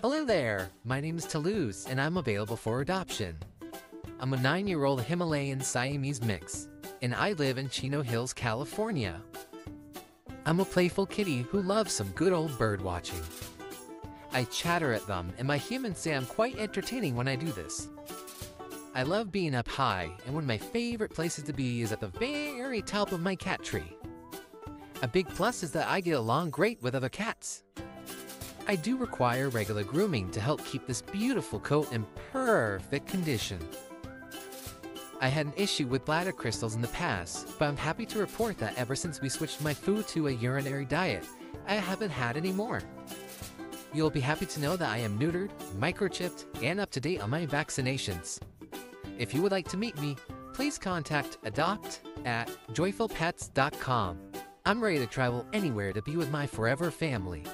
Hello there, my name is Tolouse and I'm available for adoption. I'm a 9-year-old Himalayan Siamese mix, and I live in Chino Hills, California. I'm a playful kitty who loves some good old bird watching. I chatter at them and my humans say I'm quite entertaining when I do this. I love being up high and one of my favorite places to be is at the very top of my cat tree. A big plus is that I get along great with other cats. I do require regular grooming to help keep this beautiful coat in perfect condition. I had an issue with bladder crystals in the past, but I'm happy to report that ever since we switched my food to a urinary diet, I haven't had any more. You'll be happy to know that I am neutered, microchipped, and up to date on my vaccinations. If you would like to meet me, please contact adopt at joyfulpets.com. I'm ready to travel anywhere to be with my forever family.